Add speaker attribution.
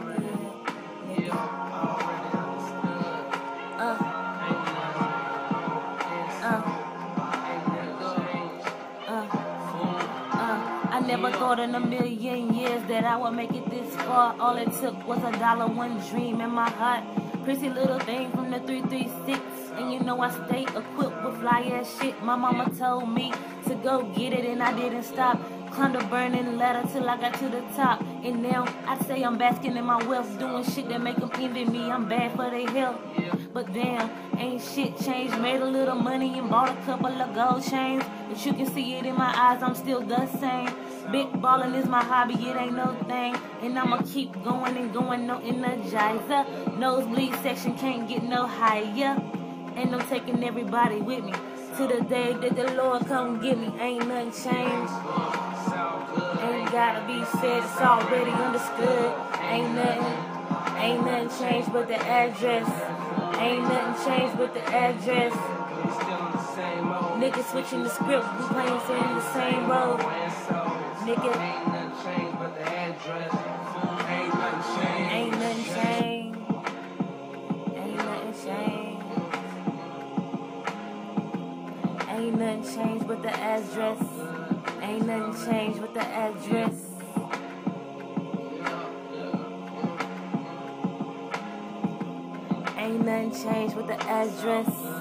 Speaker 1: nigga. Uh. Uh. Uh. I never thought in a million years that I would make it this far. All it took was a dollar, one dream in my heart. Pretty little thing from the 336. And you know I stay equipped with fly ass shit. My mama told me to go get it and I didn't stop. Climbed a burning ladder till I got to the top. And now I say I'm basking in my wealth, doing shit that make them envy me. I'm bad for their health. But damn, ain't shit changed. Made a little money and bought a couple of gold chains. But you can see it in my eyes, I'm still the same. Big ballin' is my hobby, it ain't no thing. And I'ma keep going and going, no energizer. Nosebleed section can't get no higher. And I'm taking everybody with me. To the day that the Lord come get me, ain't nothing changed. Gotta be said, it's already understood. Ain't nothing, ain't nothing changed but the address. Ain't nothing changed but the address. Niggas switching the script, we playing in the same role. Nigga,
Speaker 2: Ain't nothing changed but the address.
Speaker 1: Ain't nothing changed. Ain't nothing changed. Ain't nothing changed but the address. Ain't nothing changed but the address. Ain't nothing changed with the address.